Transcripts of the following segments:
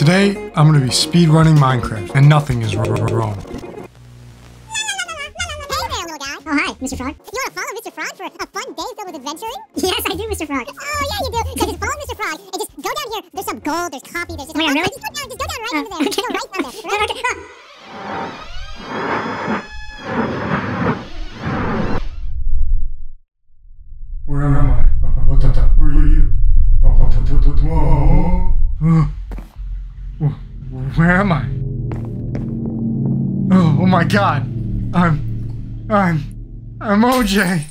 Today, I'm gonna be speedrunning Minecraft, and nothing is r- r- wrong. Hey there, little guy. Oh, hi, Mr. Frog. You want to follow Mr. Frog for a fun day filled with adventuring? Yes, I do, Mr. Frog. Oh, yeah, you do. So just follow Mr. Frog and just go down here. There's some gold, there's coffee, there's just... Oh, really? Just go down, just go down right into there. Just go right down there. Right? Okay. ah. Where am I? Where am I? Oh, oh my God! I'm, I'm, I'm OJ.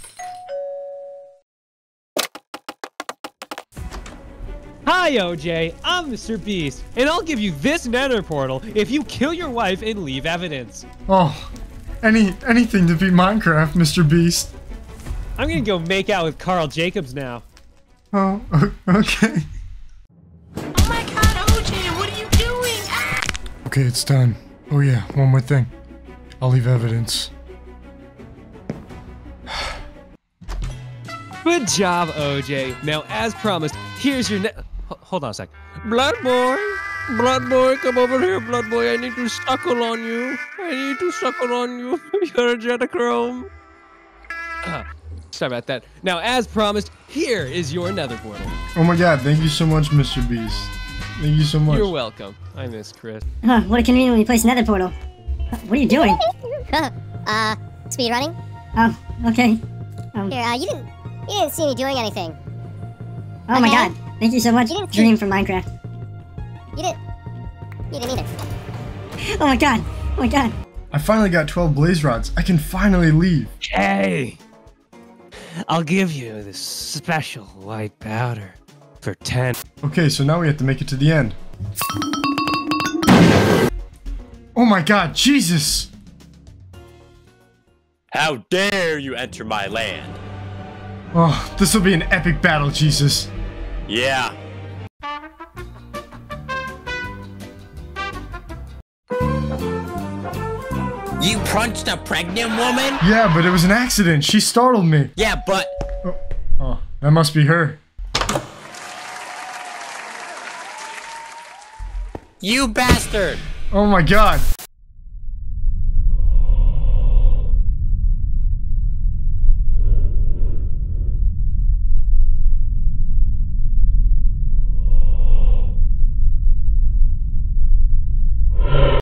Hi, OJ. I'm Mr. Beast, and I'll give you this nether portal if you kill your wife and leave evidence. Oh, any anything to beat Minecraft, Mr. Beast. I'm gonna go make out with Karl Jacobs now. Oh, okay. Okay, it's done. Oh yeah, one more thing. I'll leave evidence. Good job, OJ. Now, as promised, here's your net. H- hold on a sec. Blood boy, blood boy, come over here, blood boy. I need to suckle on you. I need to suckle on you. You're a jetachrome. Ah, sorry about that. Now, as promised, here is your nether portal. Oh my God! Thank you so much, Mr. Beast. Thank you so much. You're welcome. I miss Chris. Huh, what a convenient when you place another portal. What are you doing? uh, speed running? Oh, okay. Um, Here, uh, you didn't, you didn't see me doing anything. oh my god. Thank you so much, You didn't- Dream from Minecraft. You didn't, you didn't either. Oh my god. Oh my god. I finally got 12 blaze rods. I can finally leave. Hey, I'll give you this special white powder for 10. Okay, so now we have to make it to the end. Oh my God! Jesus! How dare you enter my land? Oh, this will be an epic battle, Jesus. Yeah. You punched a pregnant woman? Yeah, but it was an accident. She startled me. Yeah, but Oh, oh that must be her. You bastard! Oh my God!